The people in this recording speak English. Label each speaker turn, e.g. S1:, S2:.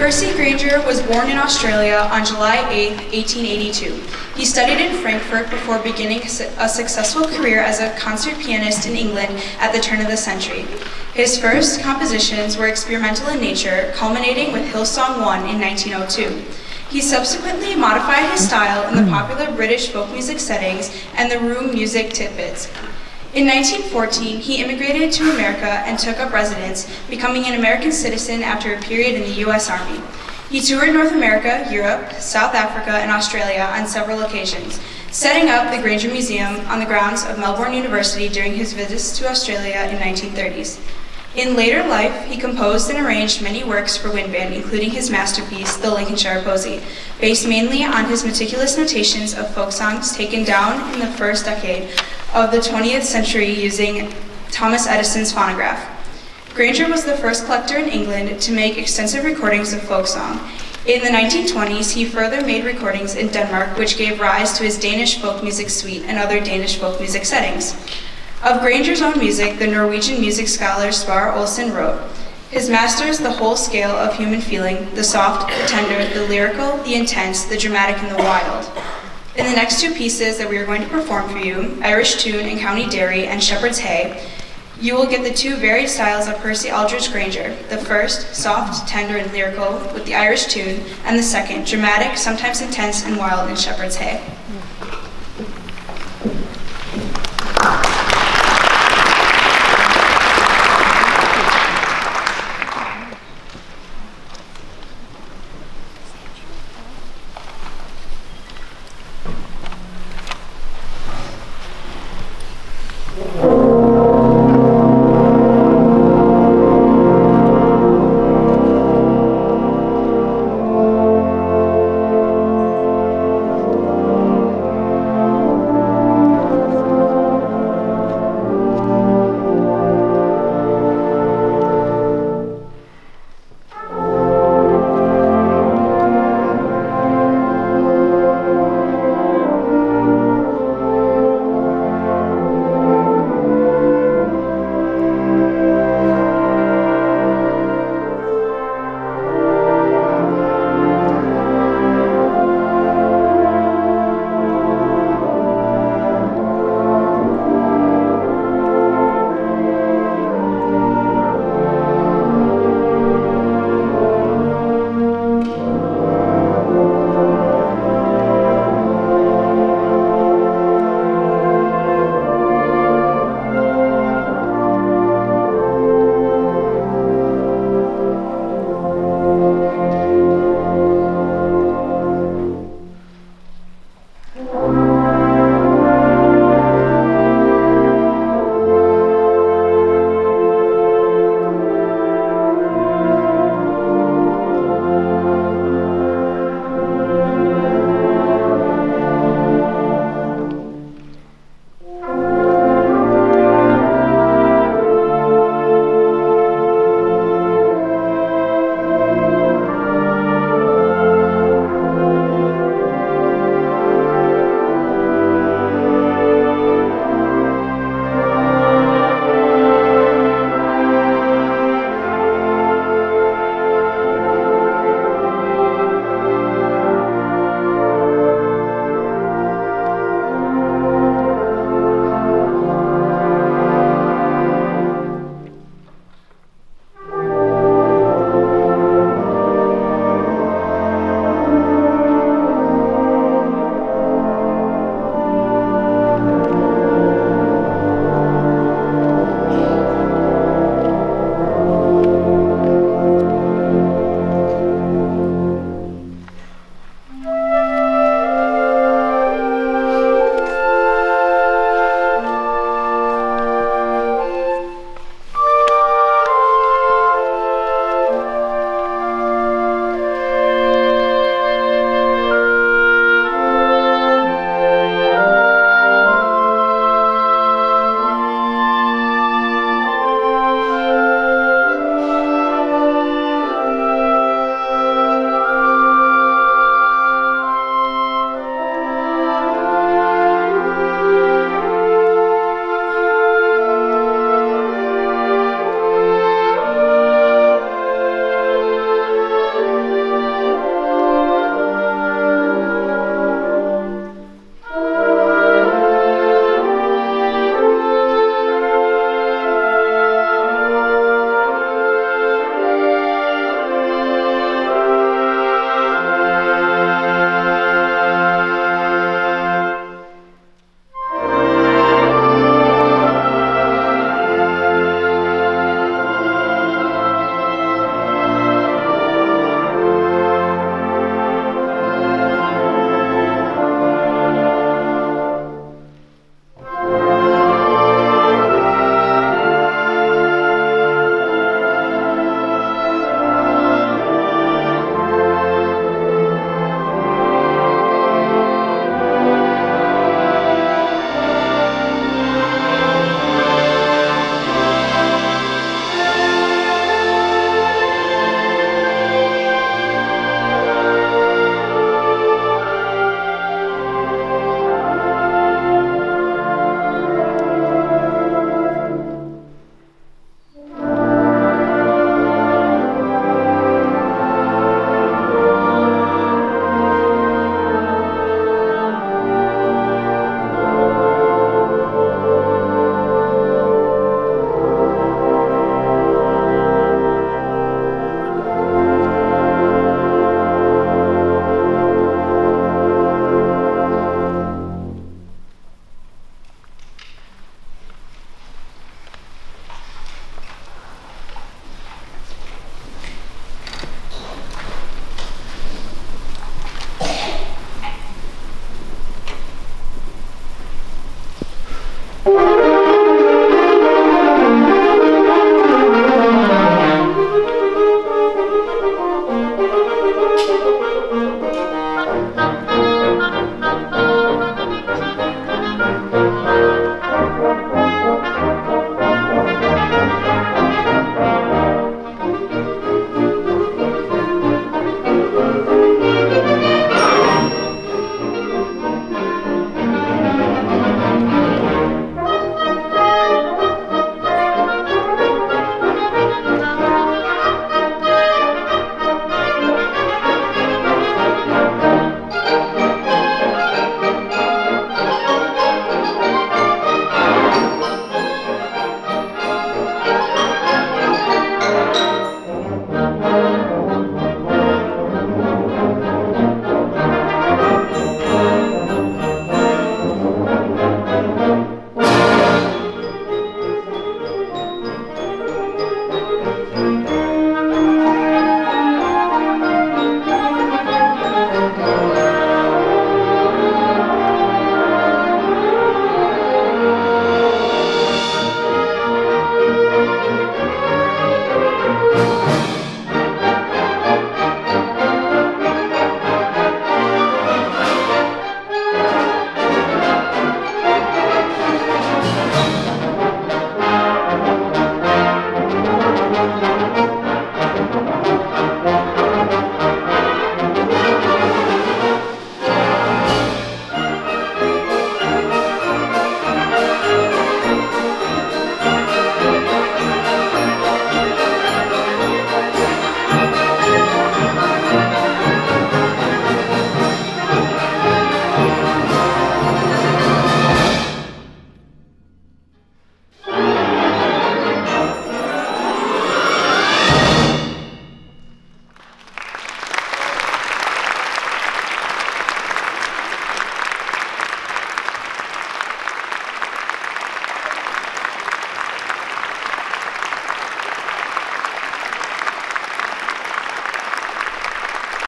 S1: Percy Grainger was born in Australia on July 8, 1882. He studied in Frankfurt before beginning a successful career as a concert pianist in England at the turn of the century. His first compositions were experimental in nature, culminating with Hill Song 1 in 1902. He subsequently modified his style in the hmm. popular British folk music settings and the Room-Music Tit-Bits. In 1914, he immigrated to America and took up residence, becoming an American citizen after a period in the U.S. Army. He toured North America, Europe, South Africa, and Australia on several occasions, setting up the Grainger Museum on the grounds of Melbourne University during his visits to Australia in 1930s. In later life, he composed and arranged many works for wind band, including his masterpiece, The Lincolnshire Posy, based mainly on his meticulous notations of folk songs taken down in the first decade of the 20th century using Thomas Edison's phonograph. Grainger was the first collector in England to make extensive recordings of folk song. In the 1920s, he further made recordings in Denmark, which gave rise to his Danish folk music suite and other Danish folk music settings. Of Grainger's own music, the Norwegian music scholar Sparre Olsen wrote, his masters the whole scale of human feeling, the soft, the tender, the lyrical, the intense, the dramatic, and the wild. In the next two pieces that we are going to perform for you, Irish Tune and County Derry and Shepherd's Hay, you will get the two varied styles of Percy Aldridge Grainger, the first, soft, tender, and lyrical, with the Irish tune, and the second, dramatic, sometimes intense and wild in Shepherd's Hay.